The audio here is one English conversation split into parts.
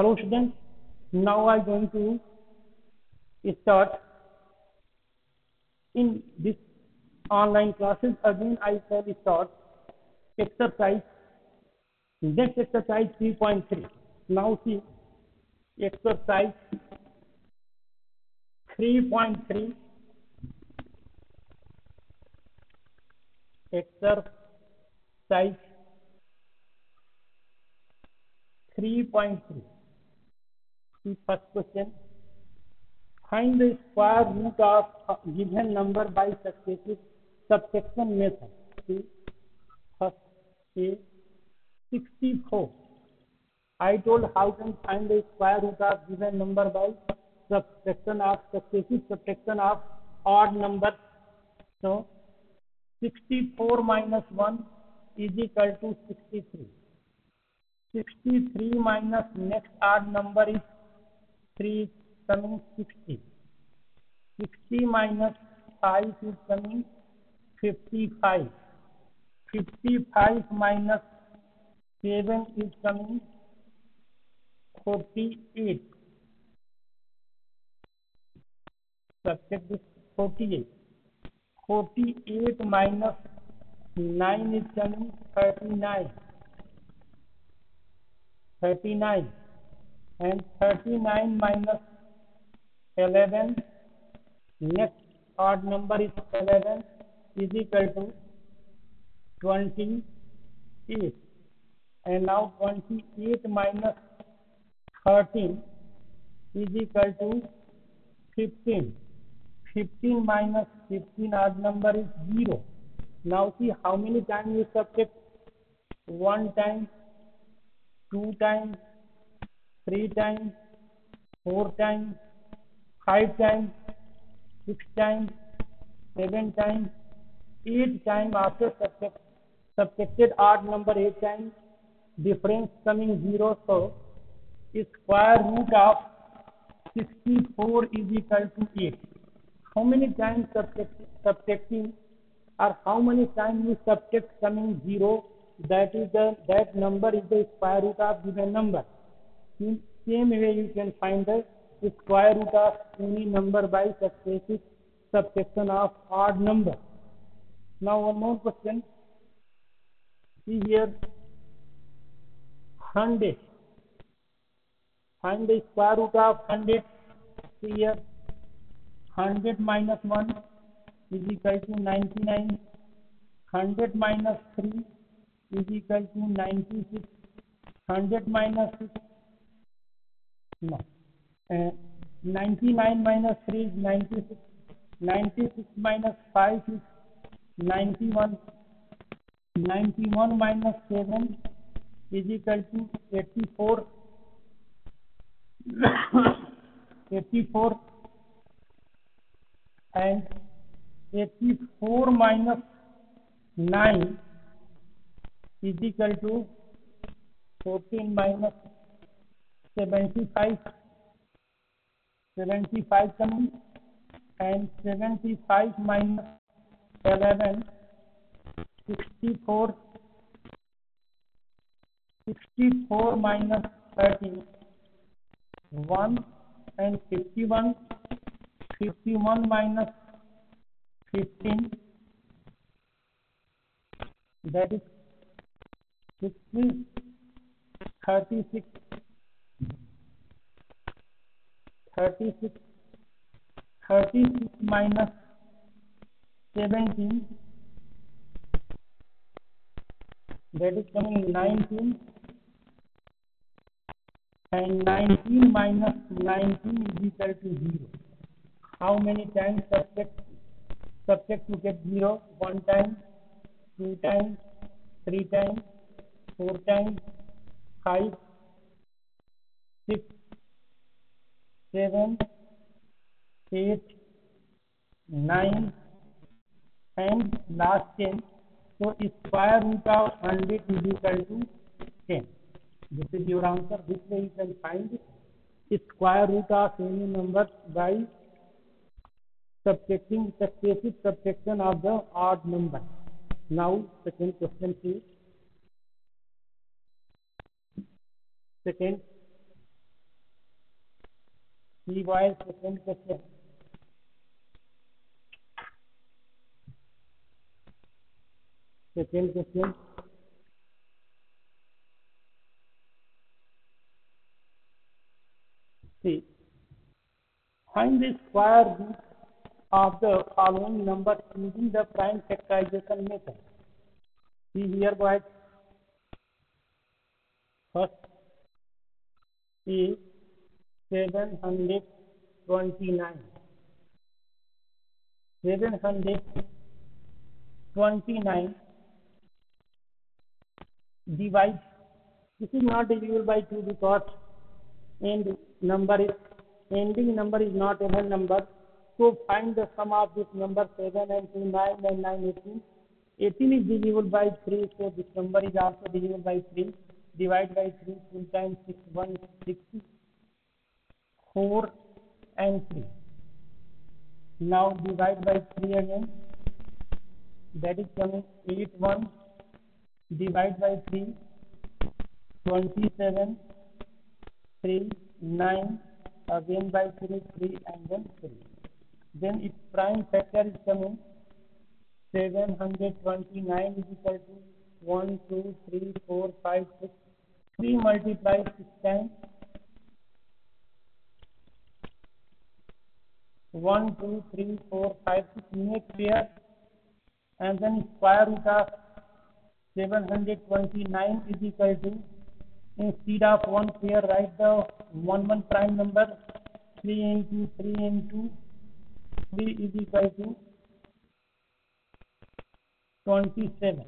Hello students, now I'm going to start. In this online classes again I shall start. Exercise. Next exercise 3.3 now see exercise 3.3 exercise 3.3 the first question find the square root of given number by successive subtraction method see first a 64 I told how can find the square root of given number by subtraction of successive subtraction of odd number so 64 minus 1 is equal to 63 63 minus next odd number is 3 is coming 60 60 minus 5 is coming 55 55 minus 7 is coming 48 subtract this 48 48 minus 9 is coming 39 39 and 39 minus 11 next odd number is 11 is equal to 28 and now 28 minus 13 is equal to 15 15 minus 15 odd number is 0 now see how many times you subtract. One time two times three times four times five times six times seven times eight times after subtract, subtracted odd number eight times difference coming zero so square root of 64 is equal to 8 how many times subtract, subtracting or how many times you subtract coming zero that is the that number is the square root of given number in same way you can find the square root of any number by successive subtraction of odd number now one more question see here 100 find the square root of 100 see here 100 minus 1 is equal to 99 100 minus 3 is equal to 96 100 minus 6 no. Uh, 99 minus 3 is 96 96 minus 5 is 91 91 minus 7 is equal to 84 84 and 84 minus 9 is equal to 14 minus 75 75 coming and 75 minus 11 64 64 minus 13 1 and 51 51 minus 15 that is 60 36 36 36 minus 17 that is coming 19 and 19 minus 19 is equal to 0 how many times subject subject to get 0 one time two times three times four times five six seven eight nine and last ten so square root of 100 is equal to 10 this is your answer this way you can find square root of any number by subtracting successive subtraction of the odd number now second question please second See why second question. Second question. See, find the square root of the following numbers using the prime factorization method. See here guys. First is 729. 729 divide. This is not divisible by 2 because end number is ending number is not even number. So find the sum of this number 7 and 2, 9 and 9, 18. 18 is divisible by 3, so this number is also divisible by 3. Divide by 3, 2 times 6, 1, 6, 4 and 3. Now divide by 3 again. That is coming 8, 1. Divide by 3, 27, 3, 9, again by 3, 3 and then 3. Then its prime factor is coming 729 is equal to 1, 2, 3, 4, 5, 6. 3 multiplied 6 times 1, 2, 3, 4, 5, 6 make pair and then square root of 729 is equal to instead of one pair write the one one prime number 3 into 3 into 3 is equal to 27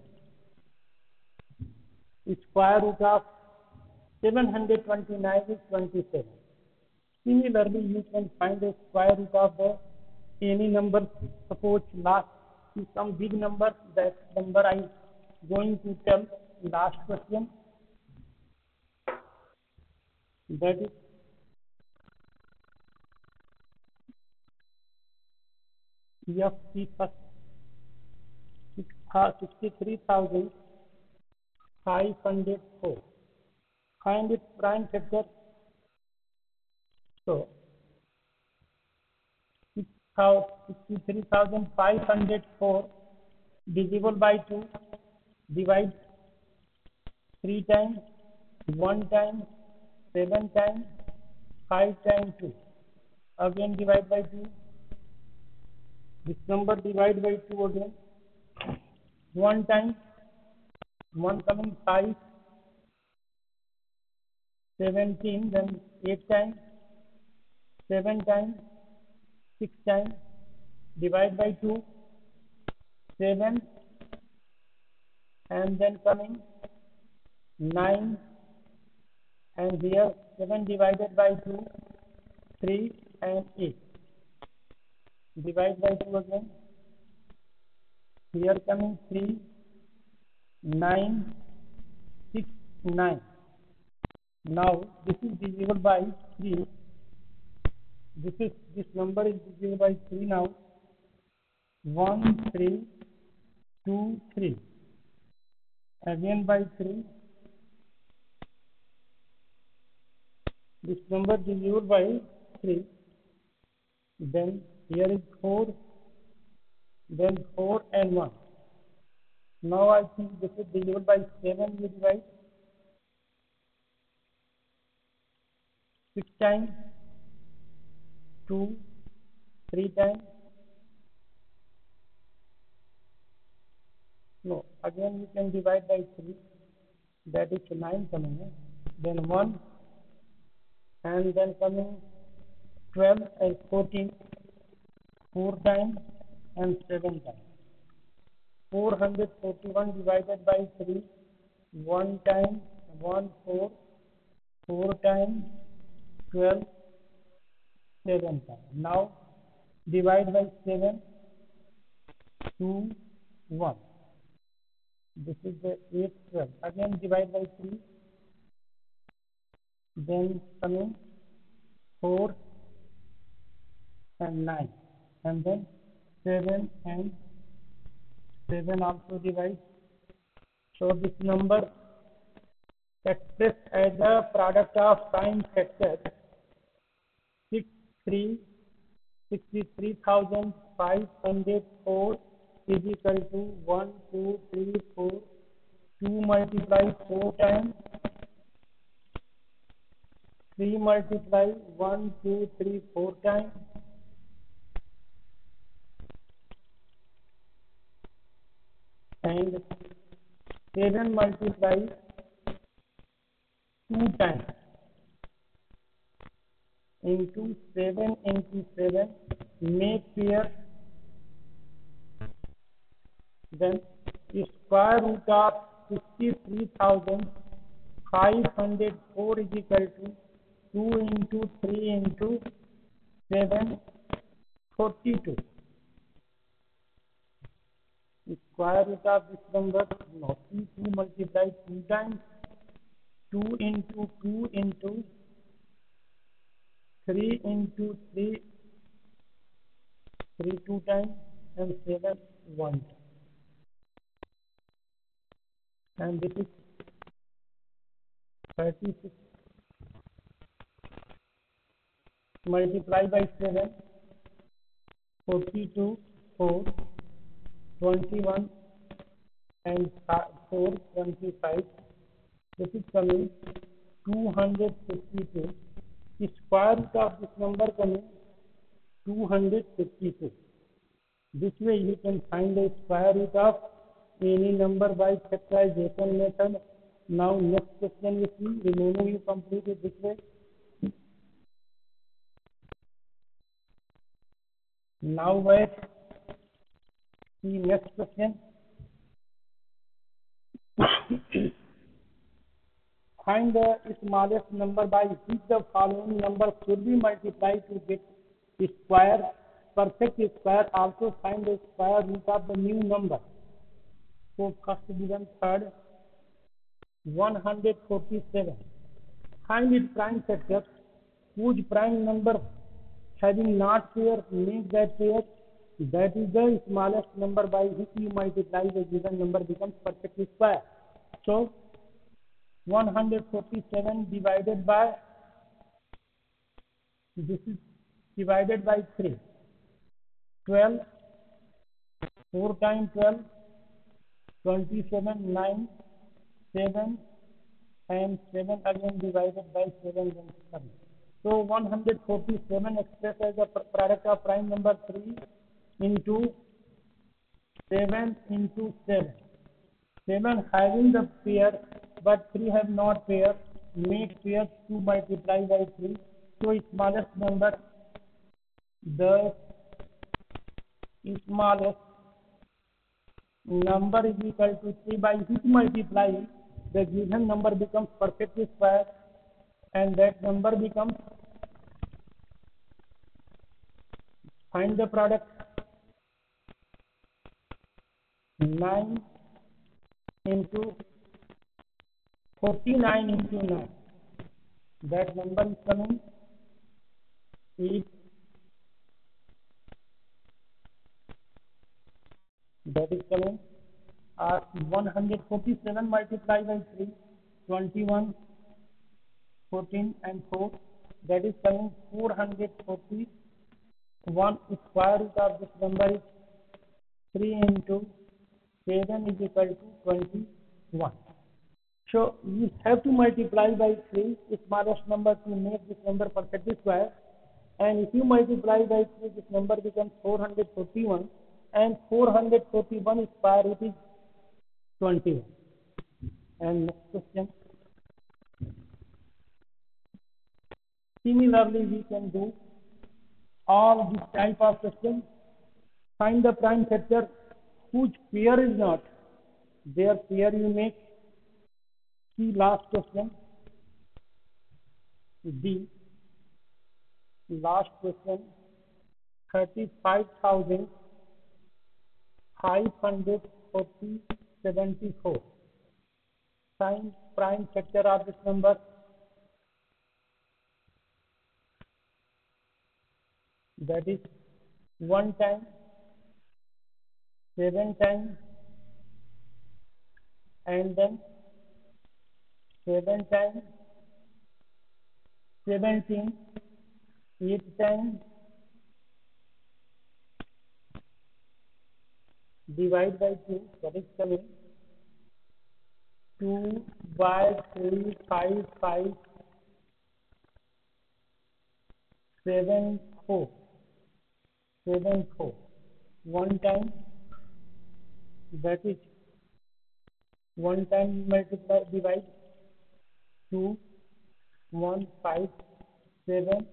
square root of 729 is 27 similarly you can find the square root of the any number suppose last is some big number that number I'm going to tell last question that is FP first uh, sixty-three thousand five hundred four. Find its prime factor. So sixty-three thousand five hundred four divisible by two. Divide three times, one time, seven times, five times two. Again divide by two. This number divide by 2 again. 1 time, 1 coming 5, 17, then 8 times, 7 times, 6 times, divide by 2, 7, and then coming 9, and here 7 divided by 2, 3 and 8 divide by 2 again. Here coming 3, 9, 6, 9. Now this is divisible by 3. This is this number is divisible by 3 now. 1, 3, 2, 3. Again by 3. This number divisible by 3. Then here is 4, then 4 and 1. Now I think this is divisible by 7 we divide. 6 times, 2, 3 times. No, again we can divide by 3. That is 9 coming. Eh? Then 1 and then coming 12 and 14 4 times and 7 times. 441 divided by 3, 1 time, 1 4, 4 times, 12, 7 times. Now divide by 7, 2, 1. This is the 8, 12. Again divide by 3. Then coming 4 and 9 and then 7 and 7 also divide. So this number expressed as a product of prime factor 6 3 63,504 is equal to 1, 2, 3, 4. 2 multiply 4 times. 3 multiply 1, 2, 3, 4 times. And 7 multiply 2 times into 7 into 7 make here then square root of 63,504 is equal to 2 into 3 into 7 42 square root of this number no 2 multiplied 2 times 2 into 2 into 3 into 3 3 2 times and 7 1 time. and this is 36 multiply by 7 42 4 21 and 4 25 this is coming 252 square root of this number been two hundred fifty two this way you can find the square root of any number by factorisation method now next question you see remaining you complete it this way now wait see next question find the smallest number by which the following number should be multiplied to get square perfect square also find the square root of the new number so first division third 147 find its prime factor whose prime number having not pair make that pair that is the smallest number by which you multiply the given number becomes perfect square so 147 divided by this is divided by 3 12 4 times 12 27 9 7 and 7 again divided by 7 then 7 so 147 expressed as a product of prime number 3 into 7 into 7 7 having the pair but 3 have not pair. Make pair 2 multiply by 3 so smallest number the smallest number is equal to 3 by which multiply. The given number becomes perfect square and that number becomes find the product 9 into 49 into 9 that number is coming 8 that is coming uh, 147 multiplied by 3 21 14 and 4 that is coming 441 square root of this number is 3 into 7 is equal to 21 so you have to multiply by 3 this smallest number to make this number perfectly square and if you multiply by 3 this number becomes 441 and 441 square root is 21 and next question Similarly, we can do all this type of question. Find the prime factor whose pair is not. Their pair you make. See last question. D. Last question. Thirty-five thousand five hundred forty seventy-four. Find prime factor of this number. that is 1 time 7 times and then 7 times 17 8 times divide by 2 that is coming. 2 by 3 5 5 7 4 7 4 one time that is one time multiply divide 2 1 5 7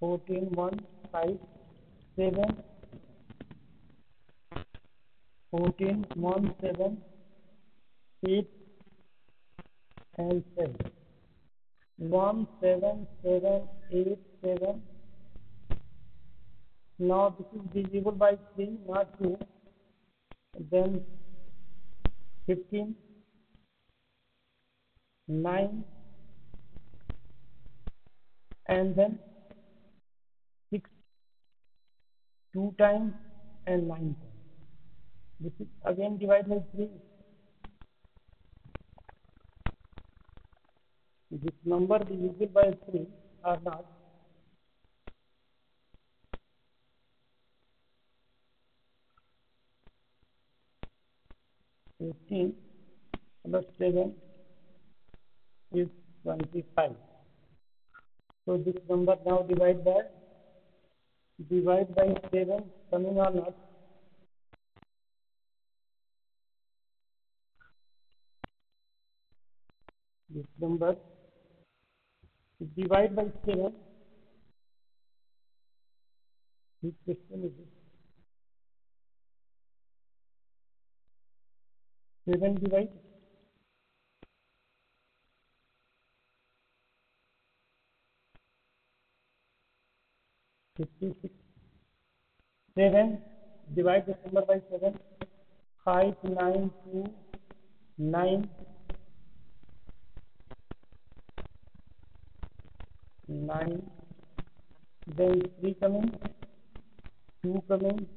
14 1 5 7 14 1 7 8 and 7 1 7 7 8 7 now this is divisible by 3 not 2 then 15 9 and then 6 2 times and 9 times this is again divided by 3 this number divisible by 3 or not Fifteen plus seven is twenty-five. So this number now divide by divide by seven coming or not? This number divide by seven. Which question is it? Seven divide fifty-six. Seven divide the number by seven. Five nine two nine nine. Then three coming, two coming,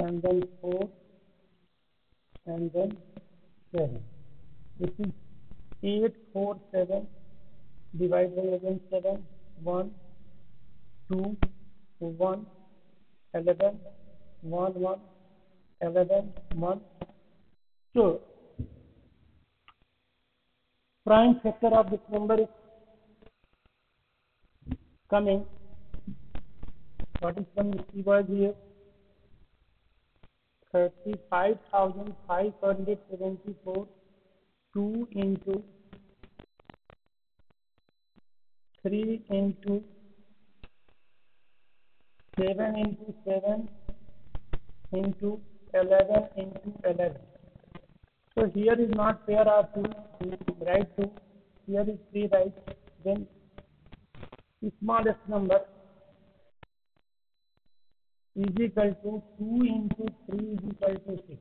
and then four, and then seven. This is eight, four, seven. Divide by again seven. One, two, one, eleven, one, one, eleven, one. So prime factor of this number is coming. What is? See was here. 35,574 2 into 3 into 7 into 7 into 11 into 11. So here is not pair of 2, right 2. Here is 3, right. Then the smallest number is equal to 2 into 3 is equal to 6.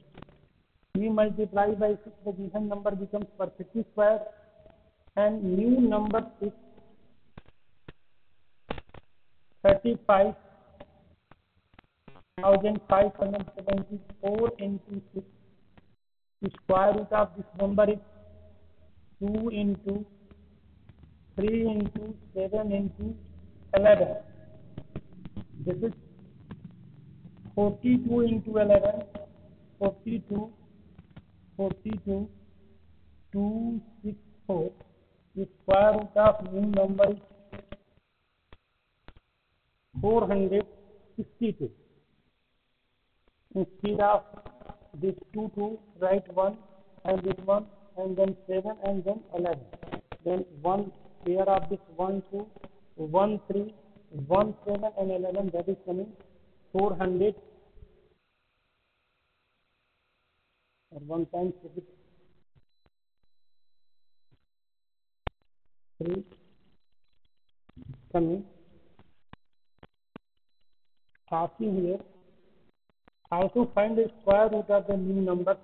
We multiply by 6, the given number becomes perfectly square and new number is 35,574 into 6. The square root of this number is 2 into 3 into 7 into 11. This is 42 into 11, 42, 42, 264. The square root of new number is 462. Instead of this 2, 2, write 1 and this 1 and then 7 and then 11. Then 1 pair of this 1, 2, 1, 3, 1, 7 and 11 that is coming 400 or one time it three coming asking here. How to find the square root of the new number.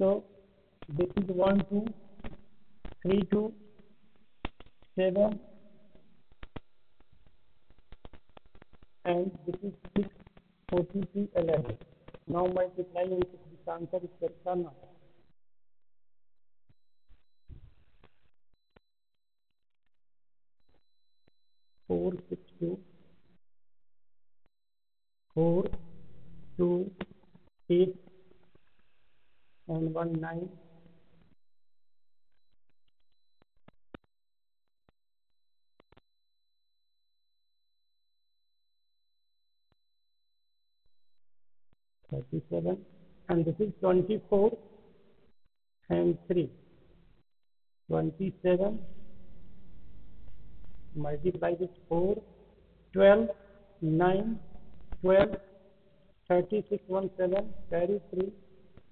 So this is 1 2 3 2 7 and this is 6 42 11 now multiply with this answer is correct or four six two four two eight and one nine. Thirty seven and this is twenty four and three. Twenty seven multiply with 4 12 9 12 36 1 7 carry 3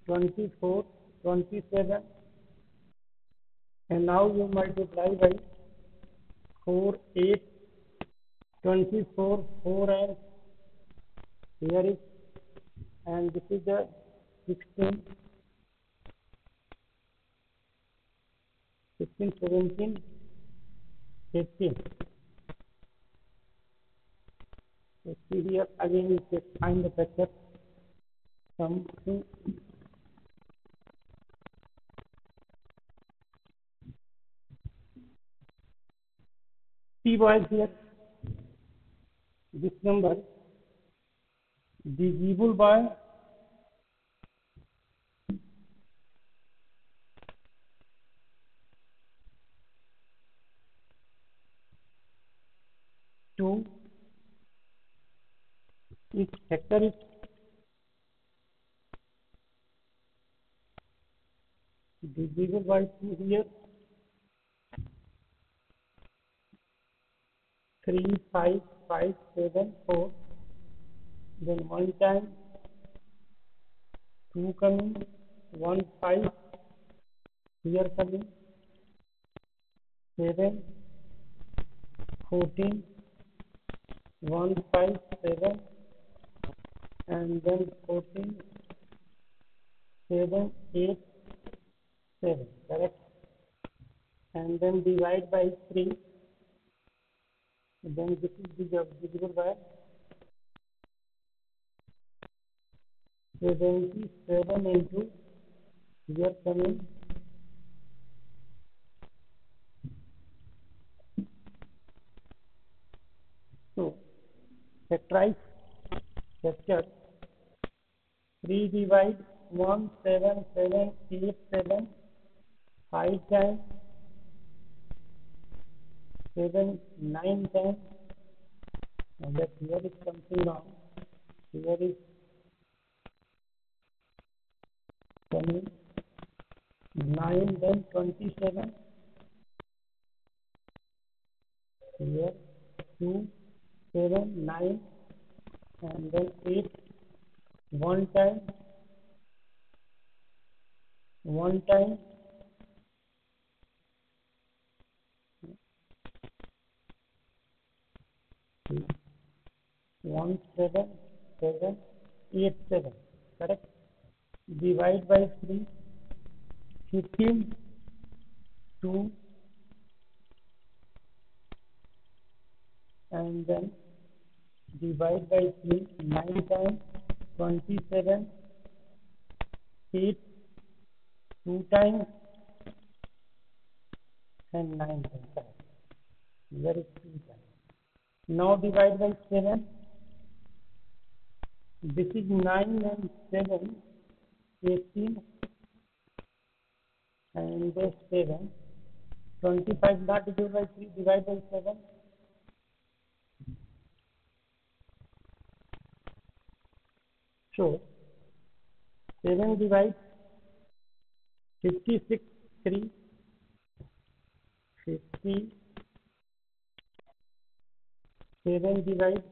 24 27 and now you multiply by 4 8 24 4 and here is and this is the 16 16 17 18 see here again you can find the something. See boys here this number divisible by factor is divisible by two here three five five seven four then one time two coming one five here coming seven fourteen one five seven and then fourteen seven eight seven correct? And then divide by three. Then this is divisible by seventy seven into here coming. So factorize factor 3 divide 1 7 7 8 7 5 times 7 9 times now that here is something wrong here is coming 9 then 27 here 2 7 9 and then 8 one time. One time. One seven seven eight seven. Correct? Divide by three. Fifteen. Two. And then divide by three. Nine times twenty seven eight two times and nine times. Correct here is two times now divide by 7 this is 9 and 7 18 and this 7 25 not divided by 3 divide by 7 so 7 divide 56 3 50 7 divide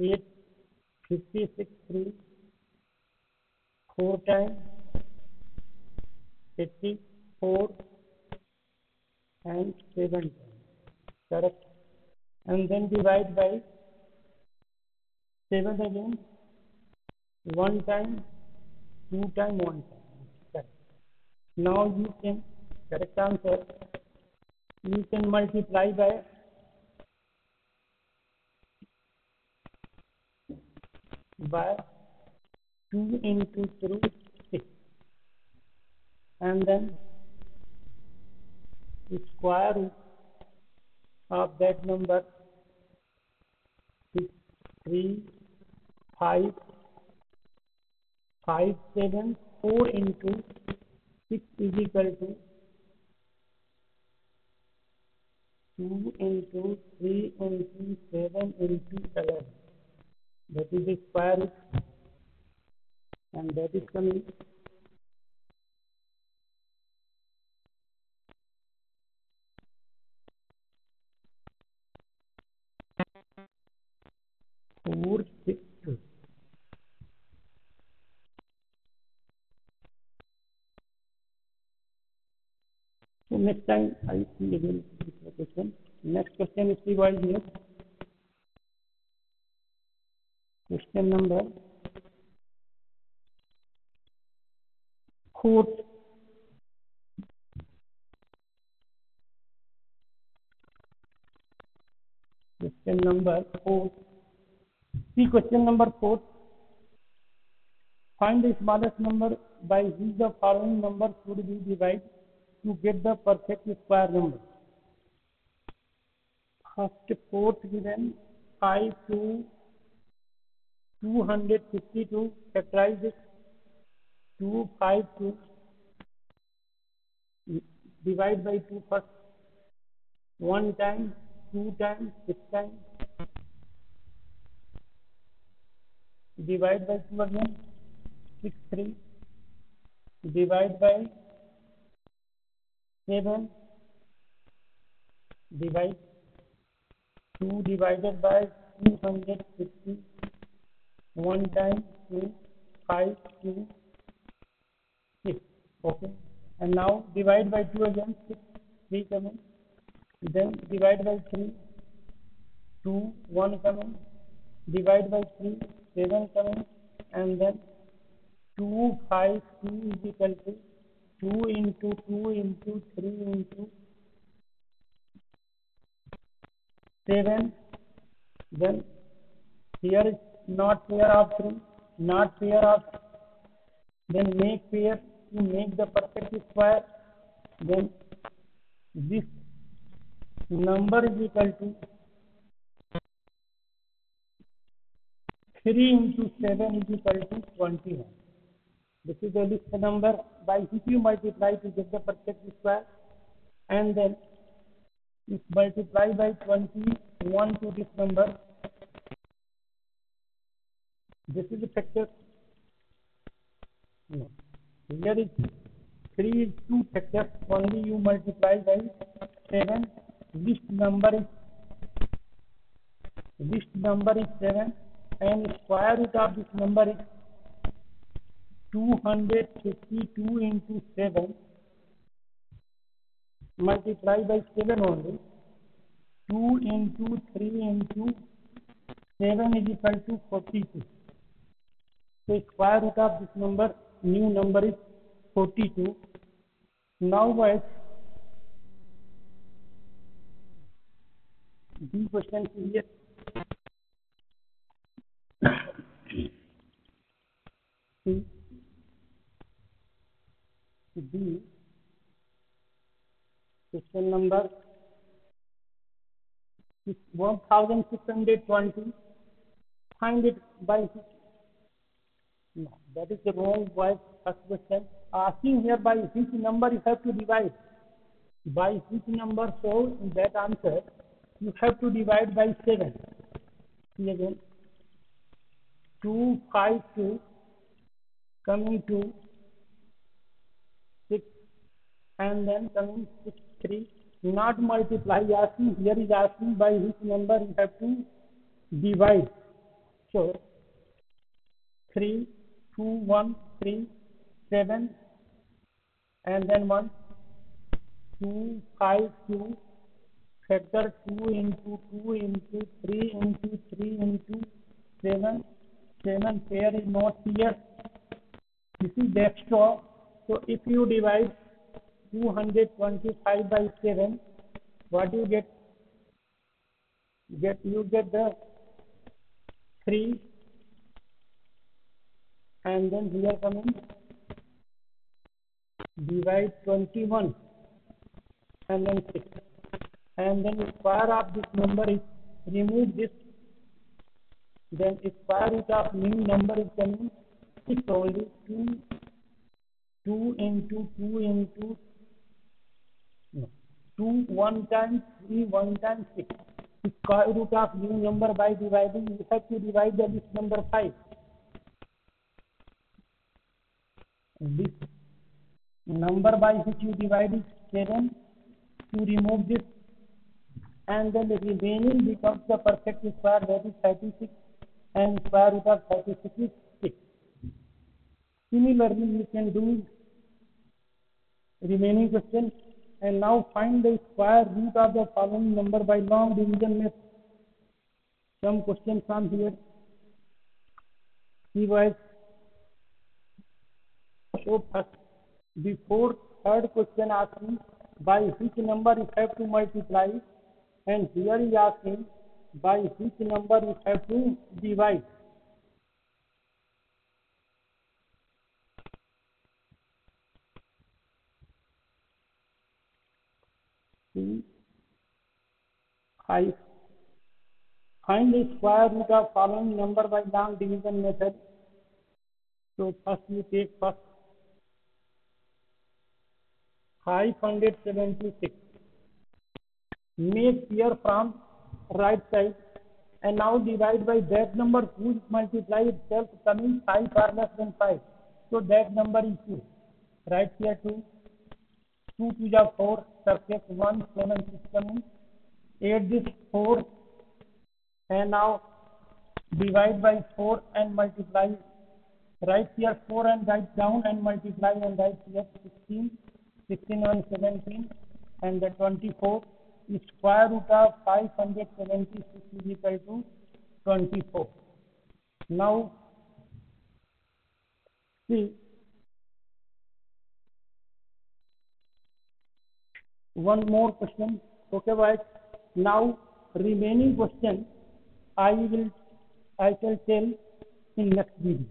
8 56 3 4 times 54 and 7 times correct. And then divide by 7 again. 1 time 2 time 1 time. Correct. Now you can correct answer. You can multiply by by 2 into 3 6 and then the square root of that number six three five five seven four into six is equal to two into three into seven into eleven. That is the square root and that is coming four six two. So next time I see again this question. Next question is revised here. Question number four. Question number four. See question number four. Find the smallest number by which the following number should be divided to get the perfect square number. First fourth given 5 to 252 factorize it 2 5 2 divide by 2 first 1 time 2 times 6 times divide by 2 again 6 3 divide by 7 divide 2 divided by 250 1 time 2 5 2 6 okay. And now divide by 2 again 6 3 coming then divide by 3 2 1 coming divide by 3 7 coming and then 2 5 2 is equal to 2 into 2 into 3 into 7 then here is not pair of 3 not pair of then make pair to make the perfect square. Then this number is equal to 3 into 7 is equal to 21 this is the list number. By which you multiply to get the perfect square. And then if multiply by 21 to this number. This is the factor. No. here is 3 is 2 factors. Only you multiply by 7 this number is this number is 7 and square root of this number is 252 into 7 multiply by 7 only. 2 into 3 into 7 is equal to 42 so square root of this number new number is 42 now guys the question is here B. Question number 1620 find it by no that is the wrong voice. First question. Asking here by which number you have to divide. By which number so in that answer you have to divide by 7 see again. 2 5 2 coming to 6 and then coming 6 3 not multiply asking here is asking by which number you have to divide. So 3 2 1 3 7 and then 1 2 5 2 factor 2 into 2 into 3 into 3 into 7 7 pair is not here. This is extra so if you divide 225 by 7 what you get? Get you get the 3 and then here coming. Divide 21 and then 6 and then square of this number. Is remove this. Then square root of new number is coming. 6 only 2 2 into 2 into 2 1 times 3 1 times 6 square root of new number by dividing you have to divide the this number 5 this number by which you divide is 7 to remove this and then the remaining becomes the perfect square that is 36 and square root of 36 is 6. Similarly, you can do remaining question and now find the square root of the following number by long division method. Some questions from here. See boys. So first, before third question asking by which number you have to multiply and here is asking by which number you have to divide. I find the square root of following number by long division method. So first you take first 576 make here from right side and now divide by that number whose multiply itself coming 5 or less than 5 so that number is 2 right here 2 2 to the 4 surface 1 7 6 coming add this 4 and now divide by 4 and multiply right here 4 and write down and multiply and write here 16 16 and 17 and the 24 is square root of 576 is equal to 24. Now, see, one more question. Okay, boys. Now, remaining question I will I shall tell in next video.